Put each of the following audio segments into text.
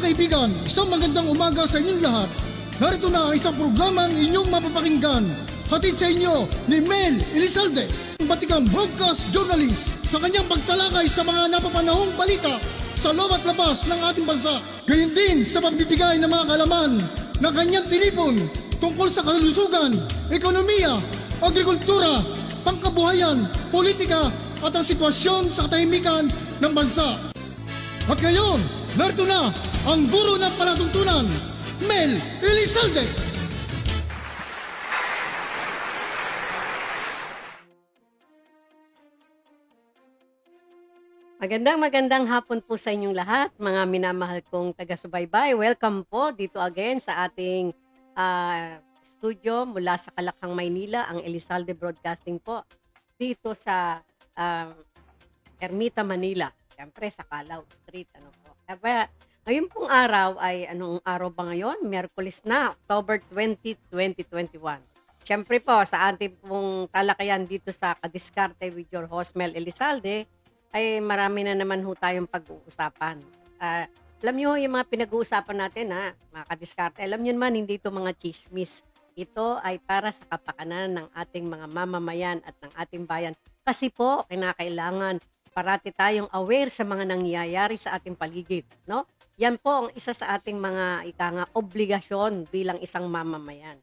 Mga kaibigan, isang magandang umaga sa inyong lahat. Narito na ang isang programa ang inyong mapapakinggan. Hatid sa inyo ni Mel Elizalde, batikang broadcast journalist sa kanyang pagtalakay sa mga napapanahong balita sa loob at labas ng ating bansa. Gayun din sa pagbibigay ng mga kalaman ng kanyang tinipon tungkol sa kalusugan, ekonomiya, agrikultura, pangkabuhayan, politika at ang sitwasyon sa katahimikan ng bansa. At ngayon, narito na ang guro ng palatuntunan, Mel Elizalde. Magandang magandang hapon po sa inyong lahat, mga minamahal kong taga-subaybay. Welcome po dito again sa ating uh, studio mula sa Kalakhang, Maynila, ang Elizalde Broadcasting po. Dito sa uh, Ermita, Manila. Siyempre sa Calao Street. Ano Kaya, ngayon pong araw ay, anong araw ba ngayon? Merkulis na, October 20, 2021. Siyempre po, sa ating pong talakayan dito sa Kadiskarte with your host Mel Elizalde, ay marami na naman ho tayong pag-uusapan. Uh, alam niyo yung mga pinag-uusapan natin ha, mga kadiskarte, alam niyo naman hindi ito mga chismis. Ito ay para sa kapakanan ng ating mga mamamayan at ng ating bayan. Kasi po, kinakailangan parati tayong aware sa mga nangyayari sa ating paligid. No? Yan po ang isa sa ating mga ikanga obligasyon bilang isang mamamayan.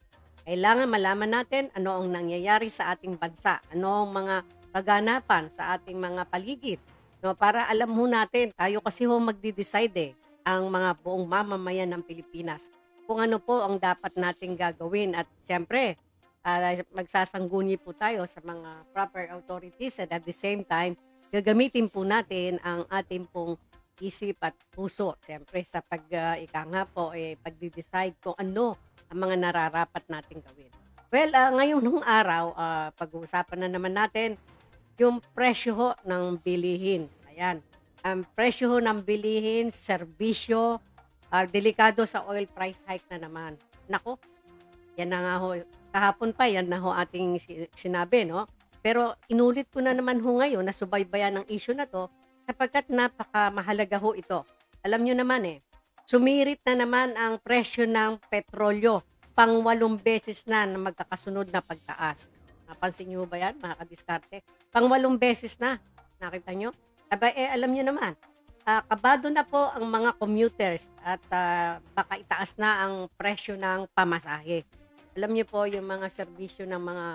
Kailangan malaman natin ano ang nangyayari sa ating bansa, ano ang mga kaganapan sa ating mga paligid. No, para alam mo natin, tayo kasi ho magdi-decide eh, ang mga buong mamamayan ng Pilipinas kung ano po ang dapat nating gagawin. At siyempre, uh, magsasangguni po tayo sa mga proper authorities at at the same time, gagamitin po natin ang ating pong isip at puso. Siyempre, sa pag, uh, ika nga po, eh, pagdi-decide kung ano ang mga nararapat nating gawin. Well, uh, ngayong nung araw, uh, pag-uusapan na naman natin yung presyo ng bilihin. Ayan. Ang presyo ng bilihin, serbisyo, uh, delikado sa oil price hike na naman. Nako, yan na nga ho. Kahapon pa, yan na ho ating sinabi, no? Pero inulit ko na naman ho ngayon na subaybayan ng issue na to sapagkat napakamahalaga ho ito. Alam nyo naman eh, sumirit na naman ang presyo ng petrolyo pang walong beses na na magkakasunod na pagtaas. Napansin niyo ba yan, mga kadiskarte? Pangwalong beses na. Nakita nyo? Aba, eh, alam niyo naman, uh, kabado na po ang mga commuters at uh, baka itaas na ang presyo ng pamasahe. Alam niyo po yung mga serbisyo ng mga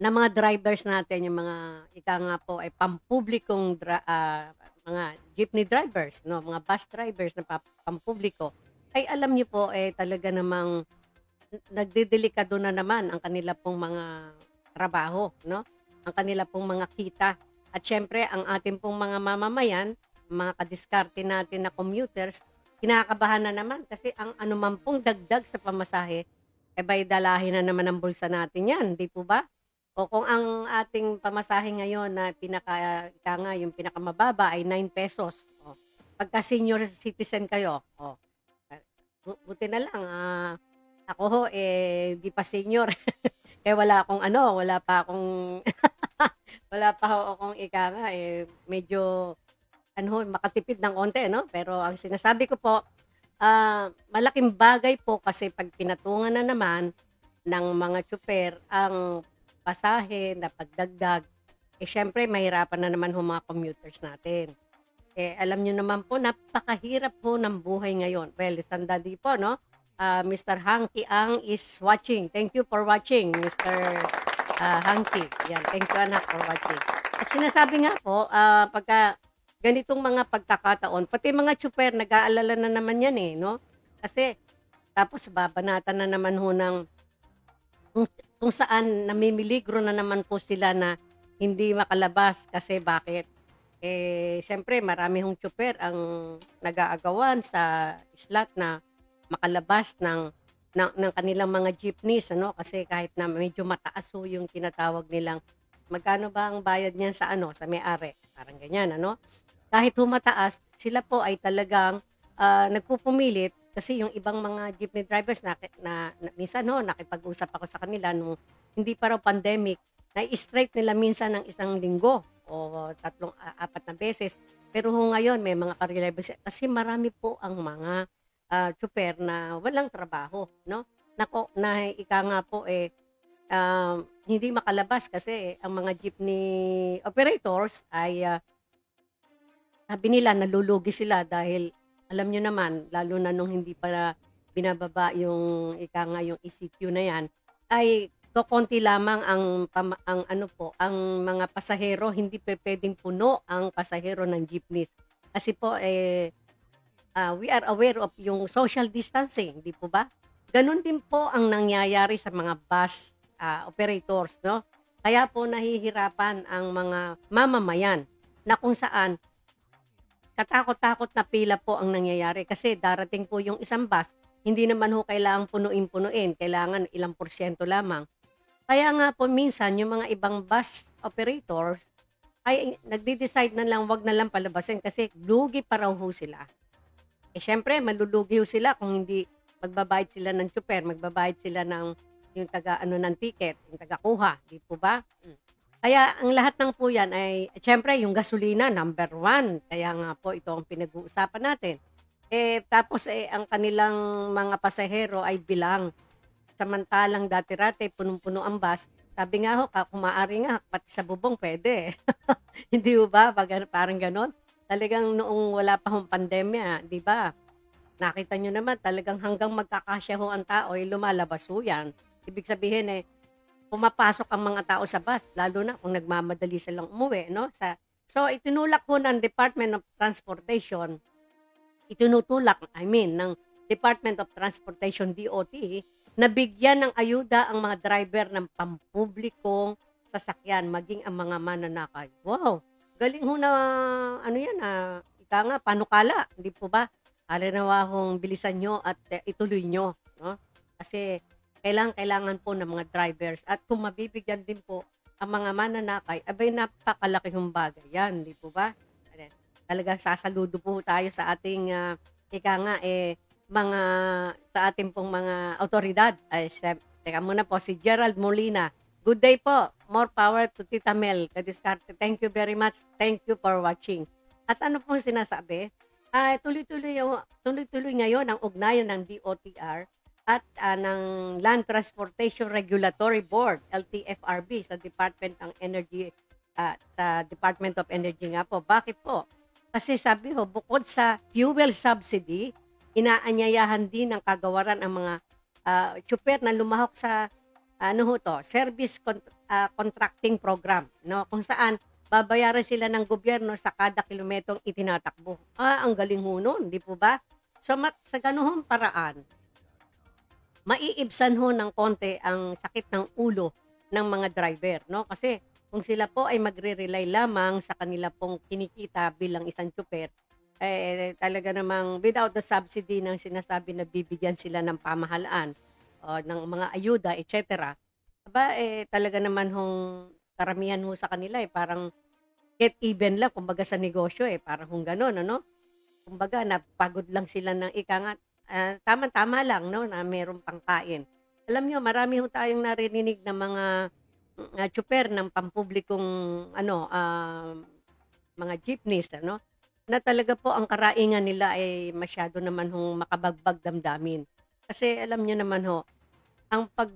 ng mga drivers natin, yung mga ika nga po ay pampublikong uh, mga jeepney drivers, no, mga bus drivers na pampubliko, ay alam niyo po eh talaga namang nagdedelikado na naman ang kanila pong mga trabaho, no? Ang kanila pong mga kita. At syempre, ang ating pong mga mamamayan, mga kadiskarte natin na commuters, kinakabahan na naman kasi ang anuman pong dagdag sa pamasahe, eh bay dalahin na naman ang bulsa natin yan, di po ba? O kung ang ating pamasahe ngayon na pinaka, nga, yung pinakamababa ay 9 pesos. O, pagka senior citizen kayo, o, buti na lang, ah, ako ho, eh, di pa senior. Kaya wala akong ano, wala pa akong, wala pa ho akong ika nga, eh, medyo, ano makatipid ng konti, no? Pero ang sinasabi ko po, uh, malaking bagay po kasi pag pinatungan na naman ng mga tsuper ang pasahe na pagdagdag, eh syempre mahirapan na naman ho mga commuters natin. Eh alam nyo naman po, napakahirap po ng buhay ngayon. Well, sandali po, no? uh, Mr. Hanky Ang is watching. Thank you for watching, Mr. Uh, Hanky. Yan, thank you anak for watching. At sinasabi nga po, uh, pagka ganitong mga pagkakataon, pati mga tsuper, nag-aalala na naman yan eh, no? Kasi, tapos babanatan na naman ho ng kung saan namimiligro na naman po sila na hindi makalabas kasi bakit? Eh, siyempre, marami hong tsuper ang nag-aagawan sa islat na makalabas ng ng, ng kanilang mga jeepneys ano? Kasi kahit na medyo mataas ho yung tinatawag nilang magkano ba ang bayad niyan sa ano sa may-ari? Parang ganyan ano? Kahit humataas sila po ay talagang uh, nagpupumilit kasi yung ibang mga jeepney drivers na, na, na minsan no nakipag-usap ako sa kanila nung hindi pa raw pandemic na straight nila minsan ng isang linggo o tatlong a- apat na beses. Pero ho ngayon may mga ka-reliable si- kasi marami po ang mga ah, tsuper na walang trabaho, no? Nako, na ika nga po eh um, hindi makalabas kasi ang mga jeepney operators ay ah, sabi nila nalulugi sila dahil alam nyo naman, lalo na nung hindi pa binababa yung ika nga yung ECQ na yan, ay kokonti lamang ang ang ano po, ang mga pasahero hindi pa pwedeng puno ang pasahero ng jeepneys. Kasi po eh ah, we are aware of yung social distancing, di po ba? Ganon din po ang nangyayari sa mga bus ah, operators, no? Kaya po nahihirapan ang mga mamamayan na kung saan katakot-takot na pila po ang nangyayari kasi darating po yung isang bus, hindi naman ho kailangang punuin-punuin, kailangan ilang porsyento lamang. Kaya nga po minsan yung mga ibang bus operators ay nagde-decide na lang wag na lang palabasin kasi lugi pa raw ho sila. Eh syempre, malulugi ho sila kung hindi magbabayad sila ng chuper, magbabayad sila ng yung taga ano ng ticket, yung taga kuha, di po ba? Mm. Kaya ang lahat ng po yan ay, syempre yung gasolina, number one. Kaya nga po ito ang pinag-uusapan natin. Eh, tapos eh, ang kanilang mga pasahero ay bilang. Samantalang dati-rati, punong-puno ang bus. Sabi nga ho, maaari nga, pati sa bubong pwede. Hindi ba? Pag, parang ganon. Talagang noong wala pa hong pandemya, di ba? Nakita nyo naman, talagang hanggang magkakasya ho ang tao, ay lumalabas ho yan. Ibig sabihin eh, pumapasok ang mga tao sa bus, lalo na kung nagmamadali silang umuwi, no? Sa, so, itinulak ho ng Department of Transportation, itinutulak, I mean, ng Department of Transportation, DOT, na bigyan ng ayuda ang mga driver ng pampublikong sasakyan, maging ang mga mananakay. Wow! Galing ho na, ano yan, ah, ika nga, panukala, hindi po ba? Halinawa hong bilisan nyo at eh, ituloy nyo, no? Kasi kailangan kailangan po ng mga drivers at kung mabibigyan din po ang mga mananakay, abay napakalaki ng bagay yan, di po ba? Talaga sasaludo po tayo sa ating ah, ika nga eh mga sa ating pong mga otoridad. Ay, siyem- teka muna po si Gerald Molina. Good day po. More power to Tita Mel. Kadiskarte. Thank you very much. Thank you for watching. At ano pong sinasabi? Ay tuloy-tuloy yung tuloy-tuloy ngayon ang ugnayan ng DOTR at ah, ng Land Transportation Regulatory Board, LTFRB, sa Department ng Energy, sa Department of Energy nga po. Bakit po? Kasi sabi ho, bukod sa fuel subsidy, inaanyayahan din ng kagawaran ang mga ah, tsuper na lumahok sa ano ho to, service con- ah, contracting program, no? Kung saan babayaran sila ng gobyerno sa kada kilometrong itinatakbo. Ah, ang galing ho nun, di po ba? So, mat, sa ganoong paraan, maiibsan ho ng konti ang sakit ng ulo ng mga driver, no? Kasi kung sila po ay magre-rely lamang sa kanila pong kinikita bilang isang tsuper, eh talaga namang without the subsidy ng sinasabi na bibigyan sila ng pamahalaan o ng mga ayuda, etc. Aba, eh talaga naman hong karamihan ho sa kanila eh parang get even lang kumbaga sa negosyo eh parang hong gano'n ano kumbaga napagod lang sila ng ika ah, tama-tama lang no na meron pangkain. Alam nyo marami ho tayong naririnig na mga uh, tsuper ng pampublikong ano ah, mga jeepneys ano na talaga po ang karaingan nila ay masyado naman hong makabagbag damdamin. Kasi alam nyo naman ho ang pag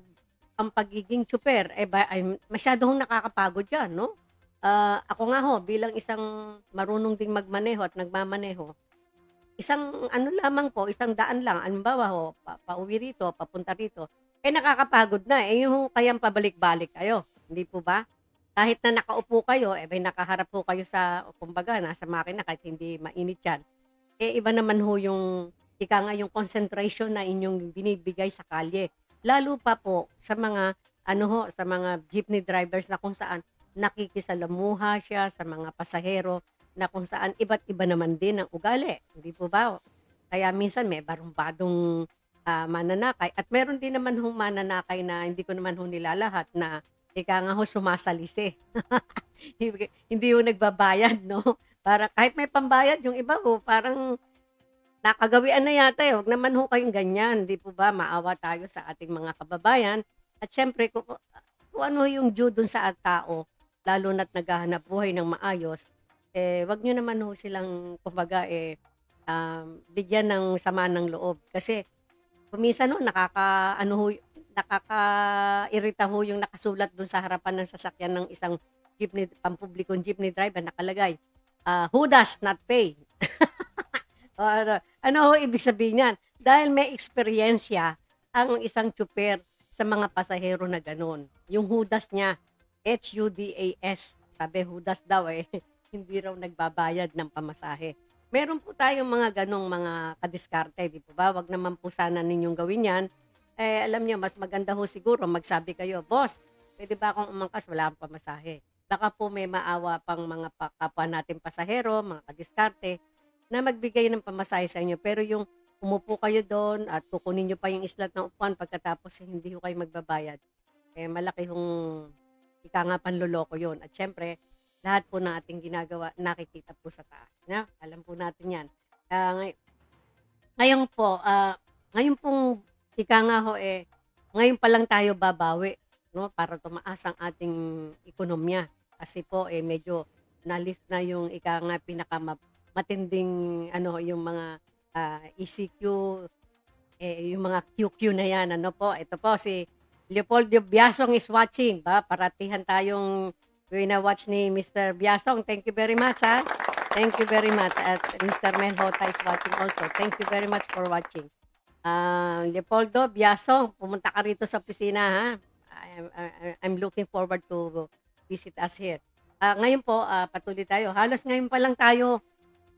ang pagiging tsuper eh ba, ay masyado hong nakakapagod yan no? Ah, ako nga ho, bilang isang marunong ding magmaneho at nagmamaneho, isang ano lamang po, isang daan lang, alimbawa ho, pa, pauwi rito, papunta rito, eh nakakapagod na, eh yung kayang pabalik-balik kayo, hindi po ba? Kahit na nakaupo kayo, eh may nakaharap po kayo sa, kumbaga, nasa makina kahit hindi mainit yan, eh iba naman ho yung, ika nga yung concentration na inyong binibigay sa kalye. Lalo pa po sa mga, ano ho, sa mga jeepney drivers na kung saan nakikisalamuha siya sa mga pasahero na kung saan iba't iba naman din ang ugali. Hindi po ba? Kaya minsan may barumbadong ah, mananakay. At meron din naman hong mananakay na hindi ko naman ho nilalahat na ika nga ho sumasalisi. hindi hindi ho nagbabayad, no? Para kahit may pambayad, yung iba ho, parang nakagawian na yata eh. Huwag naman ho kayong ganyan. Di po ba? Maawa tayo sa ating mga kababayan. At syempre, kung, kung ano yung due dun sa tao, lalo na't naghahanap buhay ng maayos, eh, wag nyo naman ho silang, kumbaga, eh, um, bigyan ng sama ng loob. Kasi, kuminsan no, nakaka, ano ho, nakaka-irita ho yung nakasulat dun sa harapan ng sasakyan ng isang jeepney, pampublikong jeepney driver, nakalagay, uh, who does not pay? o, ano, ano ho ibig sabihin yan? Dahil may eksperyensya ang isang tsuper sa mga pasahero na ganun. Yung hudas niya, H-U-D-A-S. Sabi, hudas daw eh. Hindi raw nagbabayad ng pamasahe. Meron po tayong mga ganong mga kadiskarte, di po ba? Wag naman po sana ninyong gawin yan. Eh, alam niyo, mas maganda ho siguro magsabi kayo, Boss, pwede ba akong umangkas? Wala akong pamasahe. Baka po may maawa pang mga kapwa natin pasahero, mga kadiskarte, na magbigay ng pamasahe sa inyo. Pero yung umupo kayo doon at kukunin nyo pa yung islat ng upuan pagkatapos eh, hindi ko kayo magbabayad. Eh, malaki yung ika nga panloloko yun. At syempre, lahat po na ating ginagawa, nakikita po sa taas. Na? Alam po natin yan. Uh, ngay- ngayon po, uh, ngayon pong ika nga ho eh, ngayon pa lang tayo babawi no para tumaas ang ating ekonomiya kasi po eh medyo na-lift na yung ika nga pinaka matinding ano yung mga uh, ah, ECQ, eh, yung mga QQ na yan. Ano po, ito po si Leopoldo Biasong is watching. Ba? Paratihan tayong wina-watch ni Mr. Biasong. Thank you very much, ha? Thank you very much. At Mr. Menhota is watching also. Thank you very much for watching. Uh, Leopoldo Biasong, pumunta ka rito sa opisina, ha? I'm, I'm looking forward to visit us here. Uh, ngayon po, uh, patuloy tayo. Halos ngayon pa lang tayo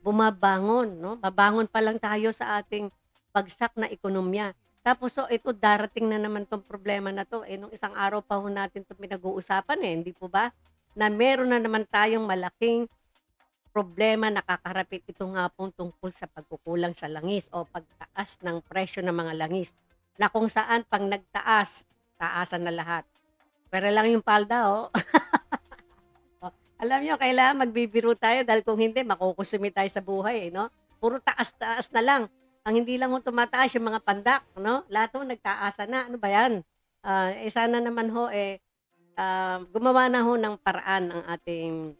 bumabangon, no? Babangon pa lang tayo sa ating bagsak na ekonomiya. Tapos so ito darating na naman tong problema na to. Eh nung isang araw pa ho natin 'to pinag-uusapan eh, hindi po ba? Na meron na naman tayong malaking problema nakakarapit ito nga pong tungkol sa pagkukulang sa langis o pagtaas ng presyo ng mga langis na kung saan pang nagtaas, taasan na lahat. Pero lang yung palda, oh. Alam niyo, kailangan magbibiro tayo dahil kung hindi, makukusumi tayo sa buhay, eh, no? Puro taas-taas na lang. Ang hindi lang mo tumataas yung mga pandak, no? Lahat ho nagtaasa na. Ano ba yan? Uh, eh, sana naman ho, eh, uh, gumawa na ho ng paraan ang ating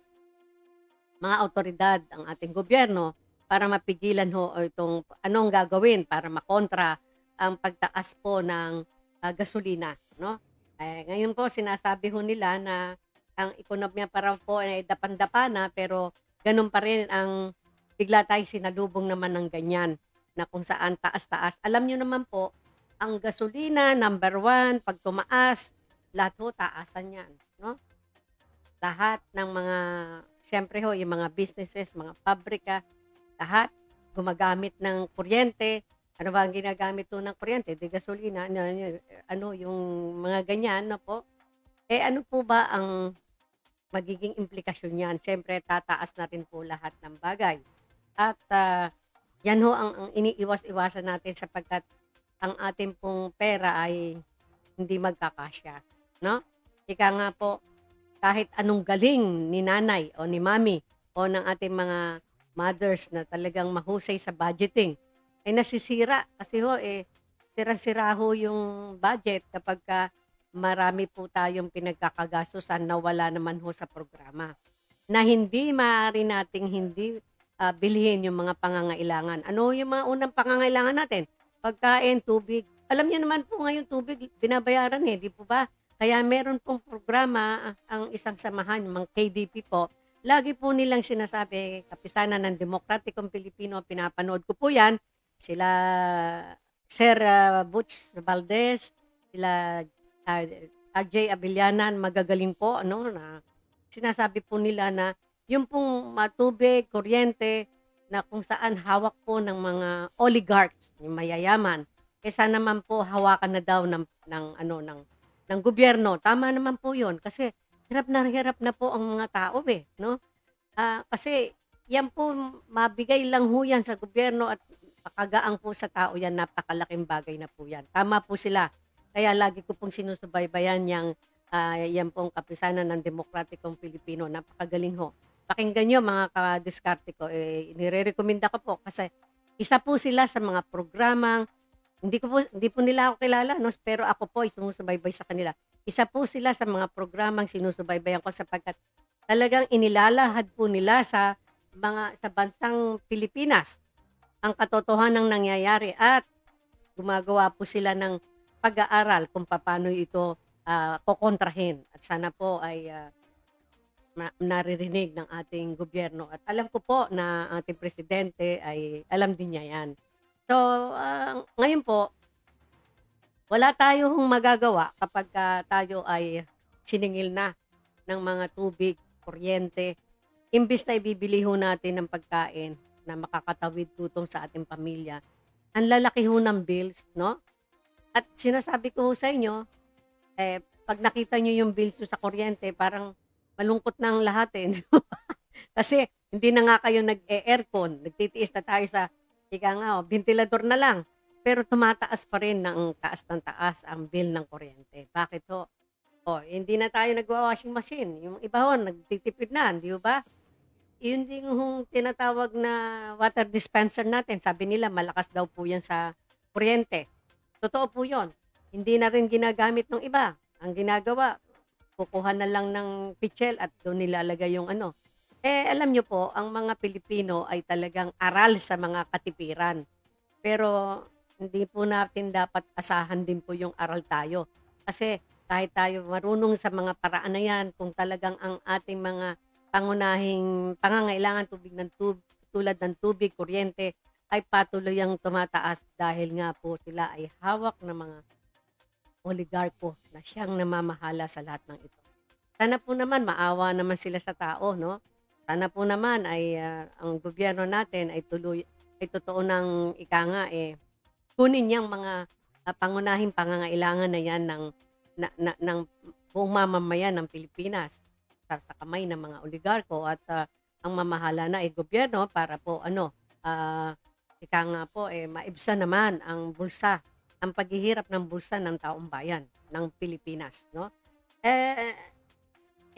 mga otoridad, ang ating gobyerno, para mapigilan ho itong anong gagawin para makontra ang pagtaas po ng uh, gasolina, no? Eh, ngayon po sinasabi ho nila na ang ekonomiya parang po ay dapan-dapa na pero ganun pa rin ang bigla tayo sinalubong naman ng ganyan na kung saan taas-taas. Alam nyo naman po, ang gasolina, number one, pag tumaas, lahat ho, taasan yan. No? Lahat ng mga, siyempre ho, yung mga businesses, mga pabrika, lahat gumagamit ng kuryente. Ano ba ang ginagamit to ng kuryente? De gasolina, ano, ano yung mga ganyan, no po? Eh ano po ba ang magiging implikasyon niyan. Siyempre, tataas na rin po lahat ng bagay. At uh, yan ho ang, ang iniiwas-iwasan natin sapagkat ang ating pong pera ay hindi magkakasya. No? Ika nga po, kahit anong galing ni nanay o ni mami o ng ating mga mothers na talagang mahusay sa budgeting, ay nasisira. Kasi ho, eh, sira-sira ho yung budget kapag ka marami po tayong pinagkakagastusan na wala naman ho sa programa. Na hindi maaari nating hindi uh, bilhin yung mga pangangailangan. Ano yung mga unang pangangailangan natin? Pagkain, tubig. Alam niyo naman po ngayon tubig binabayaran eh, di po ba? Kaya meron pong programa ang isang samahan, mga KDP po. Lagi po nilang sinasabi, kapisanan ng Demokratikong Pilipino, pinapanood ko po yan. Sila Sir uh, Butch Valdez, sila uh, ah, RJ Abellanan, magagaling po, ano, na sinasabi po nila na yung pong matubig, kuryente, na kung saan hawak po ng mga oligarchs, yung mayayaman, kaysa naman po hawakan na daw ng, ng, ano, ng, ng gobyerno. Tama naman po yon kasi hirap na hirap na po ang mga tao eh, no? Uh, kasi yan po, mabigay lang ho yan sa gobyerno at pakagaang po sa tao yan, napakalaking bagay na po yan. Tama po sila kaya lagi ko pong sinusubaybayan yung uh, yan pong kapisanan ng Demokratikong Pilipino. Napakagaling ho. Pakinggan nyo mga kadiskarte ko. Eh, nire-recommenda ko po kasi isa po sila sa mga programang hindi ko po, hindi po nila ako kilala, no? pero ako po ay sumusubaybay sa kanila. Isa po sila sa mga programang sinusubaybayan ko sapagkat talagang inilalahad po nila sa mga sa bansang Pilipinas ang katotohanan ng nangyayari at gumagawa po sila ng pag-aaral kung paano ito uh, kokontrahin. At sana po ay uh, na, naririnig ng ating gobyerno. At alam ko po na ating presidente ay alam din niya yan. So, uh, ngayon po, wala tayong magagawa kapag uh, tayo ay siningil na ng mga tubig, kuryente. Imbis na ibibili ho natin ng pagkain na makakatawid tutong sa ating pamilya, ang lalaki ho ng bills, no? At sinasabi ko ho sa inyo, eh, pag nakita nyo yung bills sa kuryente, parang malungkot na ang lahat eh. Kasi hindi na nga kayo nag-aircon, nagtitiis na tayo sa, ika nga, oh, ventilador na lang pero tumataas pa rin ng taas ng taas ang bill ng kuryente. Bakit ho? O, hindi na tayo nagwa-washing machine. Yung iba ho, nagtitipid na, di ba? Yun din yung tinatawag na water dispenser natin. Sabi nila, malakas daw po yan sa kuryente. Totoo po yon. Hindi na rin ginagamit ng iba. Ang ginagawa, kukuha na lang ng pitchel at doon nilalagay yung ano. Eh, alam nyo po, ang mga Pilipino ay talagang aral sa mga katipiran. Pero hindi po natin dapat asahan din po yung aral tayo. Kasi kahit tayo marunong sa mga paraan na yan, kung talagang ang ating mga pangunahing pangangailangan tubig ng tub, tulad ng tubig, kuryente, ay patuloy ang tumataas dahil nga po sila ay hawak ng mga oligarko na siyang namamahala sa lahat ng ito. Sana po naman maawa naman sila sa tao, no? Sana po naman ay uh, ang gobyerno natin ay tuloy ay totoo ng ika nga eh kunin niyang mga uh, pangunahing pangangailangan na yan ng, na, na, ng buong mamamayan ng Pilipinas sa, sa kamay ng mga oligarko at uh, ang mamahala na ay gobyerno para po ano uh, ika nga po eh maibsa naman ang bulsa ang paghihirap ng bulsa ng taong bayan ng Pilipinas no? Eh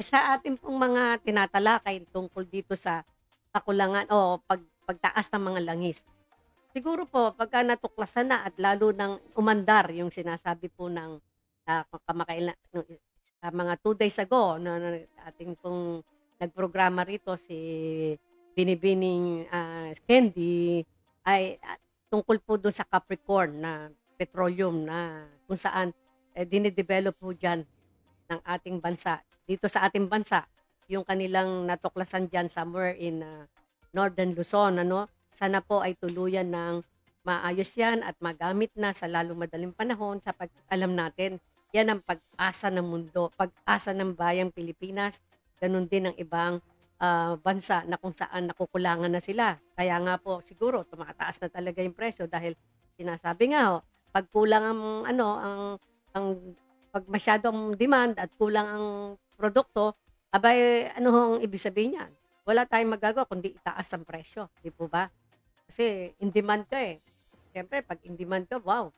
sa ating pong mga tinatalakay tungkol dito sa kakulangan o pag, pagtaas ng mga langis Siguro po, pagka natuklasan na at lalo nang umandar yung sinasabi po ng uh, kamakailan, uh, mga two days ago, no, no, ating pong nagprograma rito si Binibining uh, Candy ay tungkol po doon sa Capricorn na petroleum na kung saan eh, dinidevelop po dyan ng ating bansa. Dito sa ating bansa, yung kanilang natuklasan dyan somewhere in uh, Northern Luzon, ano, sana po ay tuluyan ng maayos yan at magamit na sa lalong madaling panahon sa pag alam natin. Yan ang pag-asa ng mundo, pag-asa ng bayang Pilipinas, ganun din ang ibang uh, bansa na kung saan nakukulangan na sila. Kaya nga po siguro tumataas na talaga yung presyo dahil sinasabi nga ho, pag kulang ang ano ang ang pag masyadong demand at kulang ang produkto, abay ano hong ibig sabihin niyan? Wala tayong magagawa kundi itaas ang presyo, di po ba? Kasi in demand ka eh. Siyempre, pag in demand ka, wow,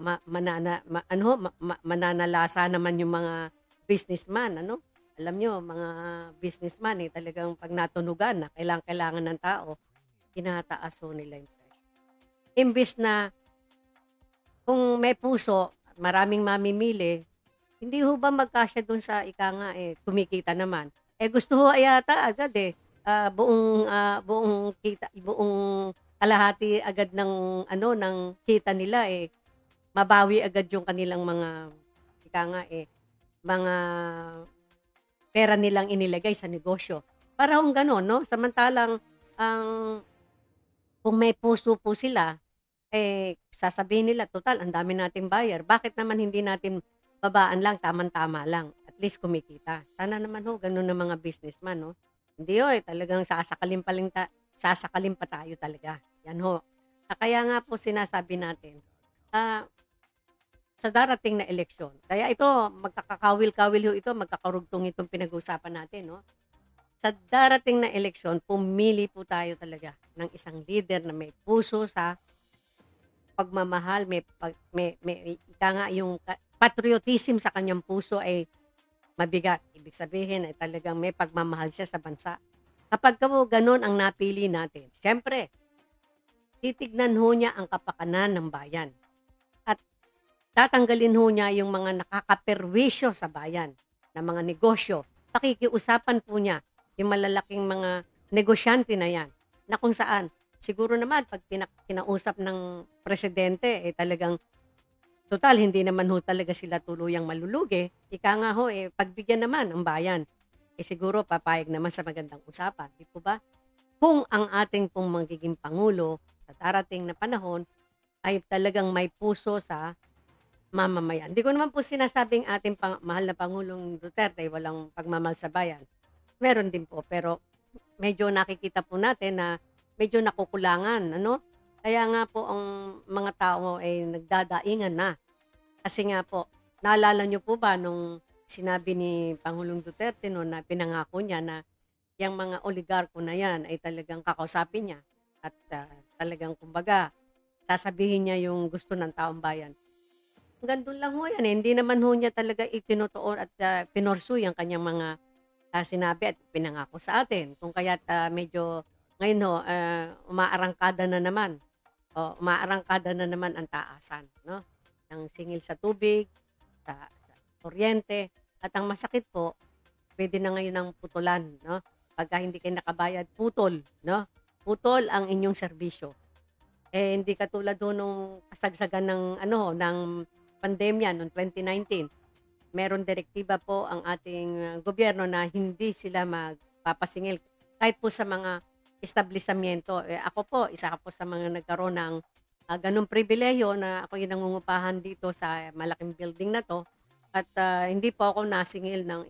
ma, manana, ma, ano, ma, ma, mananalasa naman yung mga businessman, ano? Alam nyo, mga businessman eh, talagang pag natunugan na kailangan, kailangan ng tao, tinataas ho nila yung presyo. Imbis na kung may puso, maraming mamimili, hindi ho ba magkasya dun sa ika nga eh, kumikita naman. Eh gusto ho ayata agad eh uh, buong uh, buong kita buong kalahati agad ng ano ng kita nila eh mabawi agad yung kanilang mga ika nga eh mga pera nilang inilagay sa negosyo. Para kung gano'n, no? Samantalang ang kung may puso po sila, eh sasabihin nila, total, ang dami nating buyer. Bakit naman hindi natin babaan lang, taman-tama lang? At least kumikita. Sana naman ho, ganun ng mga businessman, no? Hindi ho, eh, talagang sasakalin pa, ta- sasakalin pa tayo talaga. Yan ho. Ah, kaya nga po sinasabi natin, uh, sa darating na eleksyon, kaya ito, magkakakawil-kawil ho ito, magkakarugtong itong pinag-uusapan natin, no? Sa darating na eleksyon, pumili po tayo talaga ng isang leader na may puso sa pagmamahal, may, pag, may, may, ika nga yung patriotism sa kanyang puso ay mabigat. Ibig sabihin ay talagang may pagmamahal siya sa bansa. Kapag po ganun ang napili natin, siyempre, titignan ho niya ang kapakanan ng bayan. At tatanggalin ho niya yung mga nakakaperwisyo sa bayan na mga negosyo. Pakikiusapan po niya yung malalaking mga negosyante na yan na kung saan siguro naman pag pinak- kinausap ng presidente eh talagang total hindi naman ho talaga sila tuluyang malulugi. Ika nga ho eh pagbigyan naman ang bayan. Eh siguro papayag naman sa magandang usapan, di po ba? Kung ang ating pong magiging pangulo sa darating na panahon ay talagang may puso sa mamamayan. Hindi ko naman po sinasabing ating pang, mahal na Pangulong Duterte walang pagmamahal sa bayan. Meron din po, pero medyo nakikita po natin na medyo nakukulangan, ano? Kaya nga po ang mga tao ay nagdadaingan na. Kasi nga po, naalala nyo po ba nung sinabi ni Pangulong Duterte no na pinangako niya na yung mga oligarko na yan ay talagang kakausapin niya at uh, talagang kumbaga sasabihin niya yung gusto ng taong bayan. Hanggang doon lang ho yan. Eh. Hindi naman ho niya talaga itinutuon at uh, pinorsu yung kanyang mga uh, sinabi at pinangako sa atin. Kung kaya uh, medyo ngayon ho, uh, umaarangkada na naman. O, umaarangkada na naman ang taasan. No? Ng singil sa tubig, sa, sa kuryente. At ang masakit po, pwede na ngayon ng putulan. No? Pagka hindi kayo nakabayad, putol. No? Putol ang inyong serbisyo. Eh, hindi katulad doon nung kasagsagan ng, ano, ng pandemya noong 2019, meron direktiba po ang ating uh, gobyerno na hindi sila magpapasingil kahit po sa mga establishmento. Eh, ako po, isa po sa mga nagkaroon ng uh, ganong pribileyo na ako yung nangungupahan dito sa malaking building na to. At uh, hindi po ako nasingil ng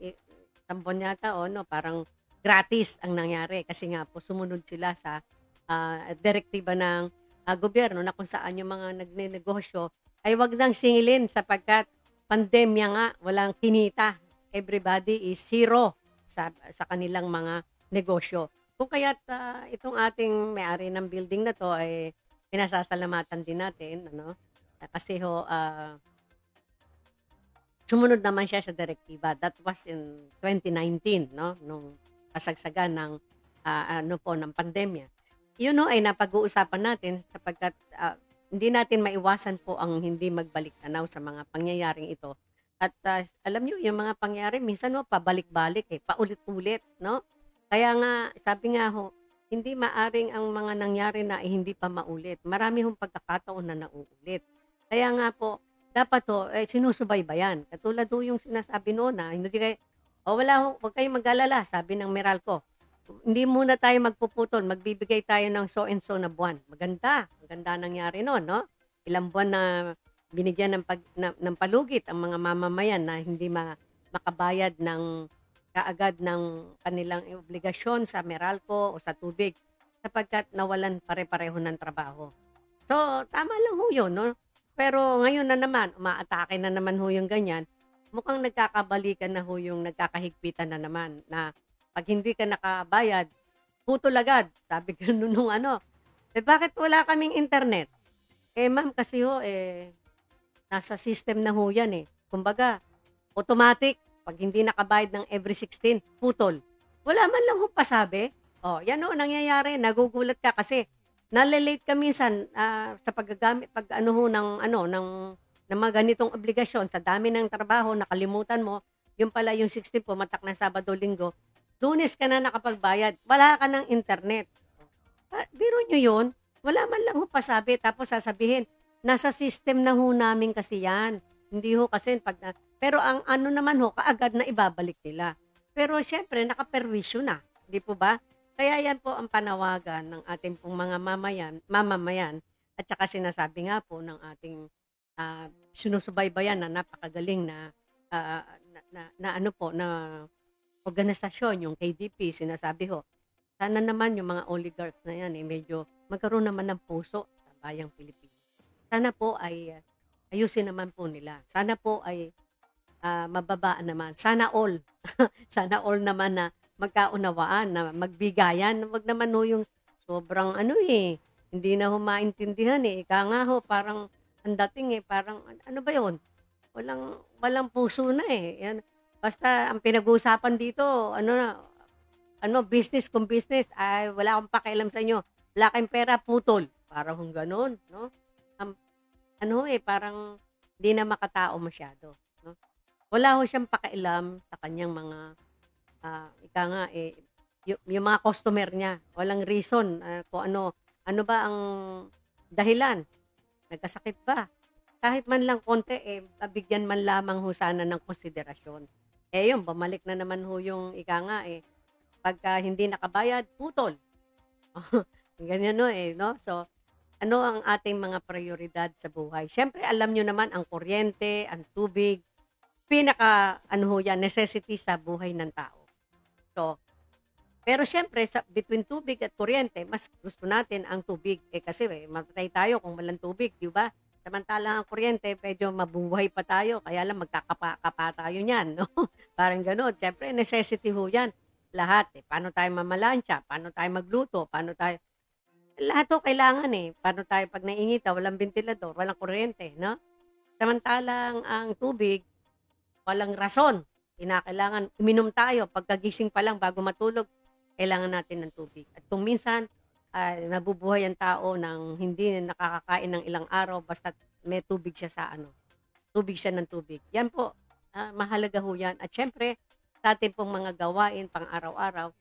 tambon yata o no, parang gratis ang nangyari kasi nga po sumunod sila sa uh, direktiba ng uh, gobyerno na kung saan yung mga nagnenegosyo ay wag nang singilin sapagkat pandemya nga, walang kinita. Everybody is zero sa, sa kanilang mga negosyo. Kung kaya't uh, itong ating may-ari ng building na to ay pinasasalamatan din natin, ano? Kasi ho, uh, sumunod naman siya sa direktiba. That was in 2019, no? Nung kasagsagan ng uh, ano po ng pandemya. Yun no ay napag-uusapan natin sapagkat uh, hindi natin maiwasan po ang hindi magbalik tanaw sa mga pangyayaring ito. At uh, alam niyo yung mga pangyayari minsan no pabalik-balik eh, paulit-ulit, no? Kaya nga sabi nga ho, hindi maaring ang mga nangyari na eh, hindi pa maulit. Marami hong pagkakataon na nauulit. Kaya nga po, dapat to eh, sinusubaybayan. Katulad ho yung sinasabi noon na hindi kayo, oh, wala ho, huwag kayong mag-alala, sabi ng Meralco hindi muna tayo magpuputol, magbibigay tayo ng so and so na buwan. Maganda, maganda nangyari noon, no? Ilang buwan na binigyan ng, pag, na, ng palugit ang mga mamamayan na hindi ma, makabayad ng kaagad ng kanilang obligasyon sa Meralco o sa tubig sapagkat nawalan pare-pareho ng trabaho. So, tama lang ho yun, no? Pero ngayon na naman, umaatake na naman ho yung ganyan, mukhang nagkakabalikan na ho yung nagkakahigpitan na naman na pag hindi ka nakabayad, putol agad. Sabi ko nung ano, eh bakit wala kaming internet? Eh ma'am, kasi ho, eh, nasa system na ho yan eh. Kumbaga, automatic, pag hindi nakabayad ng every 16, putol. Wala man lang ho pasabi. Oh, yan ho, nangyayari, nagugulat ka kasi nalilate ka minsan uh, sa paggagamit, pag ano ho, ng, ano, ng, ng mga ganitong obligasyon, sa dami ng trabaho, nakalimutan mo, yung pala yung 16 po, matak na Sabado, Linggo, Lunes ka na nakapagbayad, wala ka ng internet. Ah, biro nyo yun, wala man lang ho pasabi, tapos sasabihin, nasa system na ho namin kasi yan. Hindi ho kasi pag pero ang ano naman ho, kaagad na ibabalik nila. Pero syempre, nakaperwisyo na. Di po ba? Kaya yan po ang panawagan ng ating pong mga mamayan, mamamayan at saka sinasabi nga po ng ating uh, sinusubaybayan na napakagaling na, uh, na, na, na ano po, na organisasyon, yung KDP, sinasabi ho, sana naman yung mga oligarchs na yan, eh, medyo magkaroon naman ng puso sa bayang Pilipinas. Sana po ay uh, ayusin naman po nila. Sana po ay uh, mababaan naman. Sana all. sana all naman na magkaunawaan, na magbigayan. Wag naman ho yung sobrang ano eh, hindi na ho maintindihan eh. Ika nga ho, parang ang dating eh, parang ano ba yon Walang, walang puso na eh. Yan, Basta ang pinag-uusapan dito, ano na, ano, business kung business, ay wala akong pakialam sa inyo. Wala kayong pera, putol. Para kung ganun, no? Um, ano eh, parang hindi na makatao masyado. Wala ho siyang pakialam sa kanyang mga, uh, ika nga, eh, y- yung mga customer niya. Walang reason uh, kung ano, ano ba ang dahilan. Nagkasakit ba? Kahit man lang konti, eh, bigyan man lamang ho sana ng konsiderasyon. Eh yun, bumalik na naman ho yung ika nga eh, pagka hindi nakabayad, putol. Ganyan no eh, no? So, ano ang ating mga prioridad sa buhay? Siyempre, alam nyo naman, ang kuryente, ang tubig, pinaka, ano ho yan, necessity sa buhay ng tao. So, pero siyempre, sa, between tubig at kuryente, mas gusto natin ang tubig. Eh kasi, eh, matay tayo kung walang tubig, di ba? Samantala ang kuryente, medyo mabuhay pa tayo, kaya lang magkakapa tayo niyan, no? Parang gano'n. Siyempre, necessity ho yan. Lahat, eh. Paano tayo mamalansya? Paano tayo magluto? Paano tayo lahat 'to kailangan, eh. Paano tayo 'pag naiinita, walang bentilador, walang kuryente, 'no? Samantalang ang tubig, walang rason. Kinakailangan uminom tayo pagkagising pa lang bago matulog, kailangan natin ng tubig. At kung minsan, ay nabubuhay ang tao ng hindi nakakakain ng ilang araw basta may tubig siya sa ano, tubig siya ng tubig. Yan po, ah, mahalaga ho yan. At syempre, sa ating pong mga gawain pang araw-araw,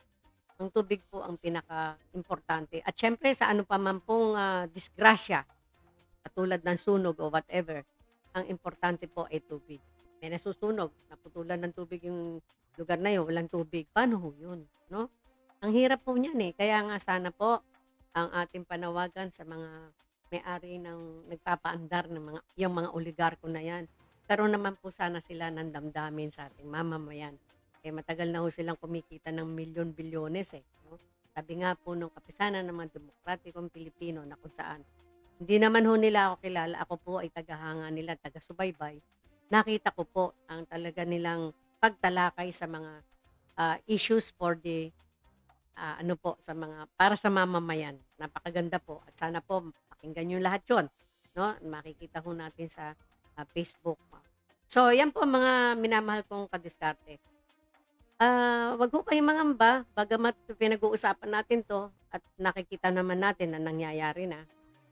ang tubig po ang pinaka-importante. At syempre sa ano pa man pong uh, disgrasya, katulad ng sunog o whatever, ang importante po ay tubig. May nasusunog, naputulan ng tubig yung lugar na yun, walang tubig. Paano ho yun? No? Ang hirap po niyan eh. Kaya nga sana po ang ating panawagan sa mga may-ari ng nagpapaandar ng mga yung mga oligarko na yan. Karoon naman po sana sila ng damdamin sa ating mamamayan eh matagal na ho silang kumikita ng milyon-bilyones eh. No? Sabi nga po nung kapisanan ng mga demokratikong Pilipino na kung saan hindi naman ho nila ako kilala, ako po ay tagahanga nila, taga-subaybay. Nakita ko po ang talaga nilang pagtalakay sa mga uh, issues for the uh, ano po sa mga para sa mamamayan. Napakaganda po at sana po pakinggan niyo lahat 'yon, no? Makikita ho natin sa uh, Facebook. So, yan po mga minamahal kong kadiskarte. Ah, wag ho kayong mangamba, bagamat pinag-uusapan natin 'to at nakikita naman natin na nangyayari na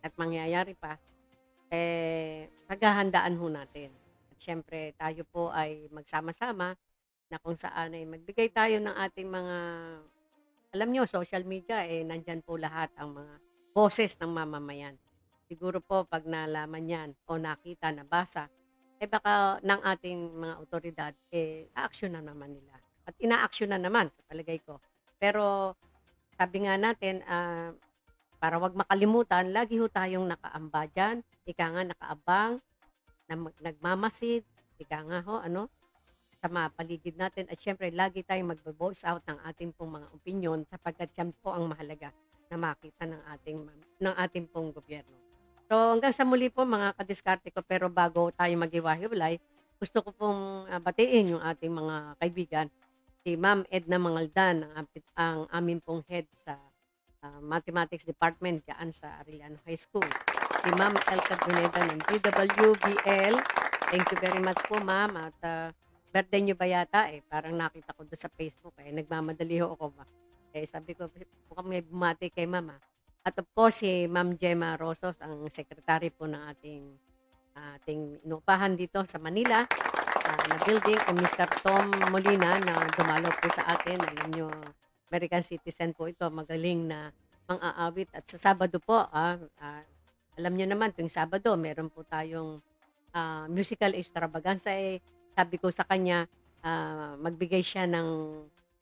at mangyayari pa, eh, paghahandaan ho natin. At siyempre tayo po ay magsama-sama na kung saan ay magbigay tayo ng ating mga alam niyo social media, eh, nandiyan po lahat ang mga boses ng mamamayan. Siguro po 'pag nalaman 'yan o nakita, nabasa, eh, baka ng ating mga otoridad, eh, aaksiyunan naman nila at ina-action na naman sa palagay ko. Pero sabi nga natin, uh, para wag makalimutan, lagi ho tayong nakaamba dyan, ika nga nakaabang, na nagmamasid, ika nga ho, ano, sa mga paligid natin. At syempre, lagi tayong magbo-voice out ng ating pong mga opinion sapagkat yan po ang mahalaga na makita ng ating, ng ating pong gobyerno. So hanggang sa muli po mga kadiskarte ko pero bago tayo maghiwa-hiwalay, gusto ko pong uh, batiin yung ating mga kaibigan si Ma'am Edna Mangaldan, ang, ang aming pong head sa uh, Mathematics Department diyan sa Arellano High School. Si Ma'am Elsa Bruneda ng DWBL. Thank you very much po, Ma'am. At uh, birthday nyo ba yata? Eh, parang nakita ko doon sa Facebook. Eh, nagmamadali ho ako ba? Eh, sabi ko, kung may bumati kay Ma'am. Ah. At of course, si Ma'am Gemma Rosos, ang secretary po ng ating ating inupahan dito sa Manila uh, na building kay Mr. Tom Molina na dumalo po sa atin. Alam nyo, American citizen po ito, magaling na mang-aawit. At sa Sabado po, ah, ah, alam nyo naman, tuwing Sabado, meron po tayong uh, musical extravaganza. Eh, sabi ko sa kanya, uh, magbigay siya ng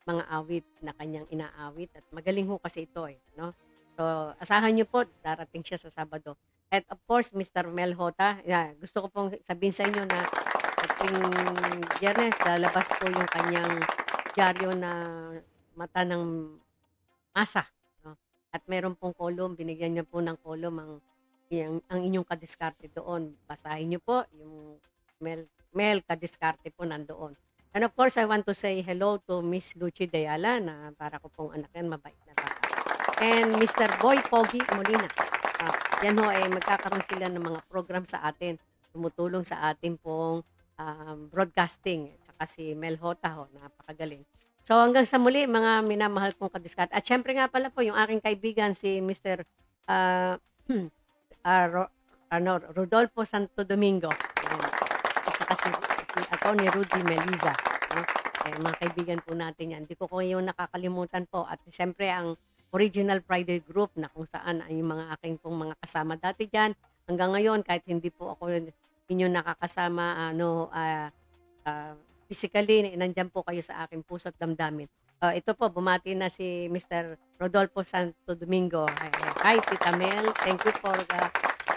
mga awit na kanyang inaawit. At magaling ho kasi ito eh. No? So, asahan nyo po, darating siya sa Sabado. At of course, Mr. Mel Hota, yeah, gusto ko pong sabihin sa inyo na ating Biyernes, lalabas po yung kanyang dyaryo na mata ng masa. No? At meron pong kolom, binigyan niya po ng kolom ang, yung, ang inyong kadiskarte doon. Basahin niyo po yung mail, mail kadiskarte po nandoon. And of course, I want to say hello to Miss Lucy Deyala na para ko pong anak yan, mabait na bata. And Mr. Boy Pogi Molina. Uh, yan ho eh, magkakaroon sila ng mga program sa atin tumutulong sa ating pong um, broadcasting. Tsaka si Mel Hota ho, napakagaling. So hanggang sa muli, mga minamahal kong kadiskat. At syempre nga pala po, yung aking kaibigan, si Mr. Uh, uh, ano, Rodolfo Santo Domingo. saka si, si Atty. Rudy Meliza. No? Eh, mga kaibigan po natin yan. Hindi ko yung nakakalimutan po. At siyempre ang Original Friday Group na kung saan ang mga aking pong mga kasama dati dyan. Hanggang ngayon, kahit hindi po ako inyo nakakasama, ano, ah, ah, physically, nandyan po kayo sa aking puso at damdamin. Uh, ito po, bumati na si Mr. Rodolfo Santo Domingo. Hi, Tita Mel. Thank you for the,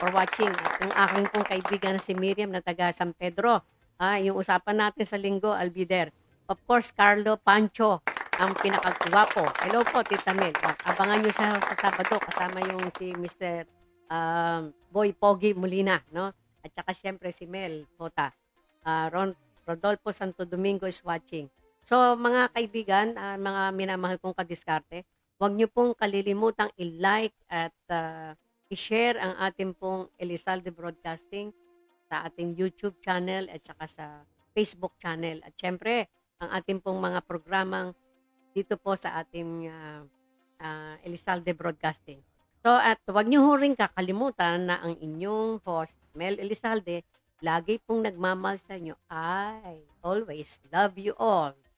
for watching. At yung aking pong kaibigan na si Miriam na taga San Pedro. Ah, yung usapan natin sa linggo, there. Of course, Carlo Pancho, ang pinakagwapo. Hello po, Tita Mel. Ah, abangan nyo siya sa Sabado kasama yung si Mr. Um, Boy Pogi Molina, no? At saka siyempre si Mel Mota. Uh, Ron, Rodolfo Santo Domingo is watching. So mga kaibigan, uh, mga minamahal kong kadiskarte, huwag niyo pong kalilimutang i-like at uh, i-share ang ating pong Elizalde Broadcasting sa ating YouTube channel at saka sa Facebook channel. At syempre, ang ating pong mga programang dito po sa ating uh, uh, Elizalde Broadcasting. So at huwag niyo rin kakalimutan na ang inyong host, Mel Elizalde, lagi pong nagmamahal sa inyo. I always love you all.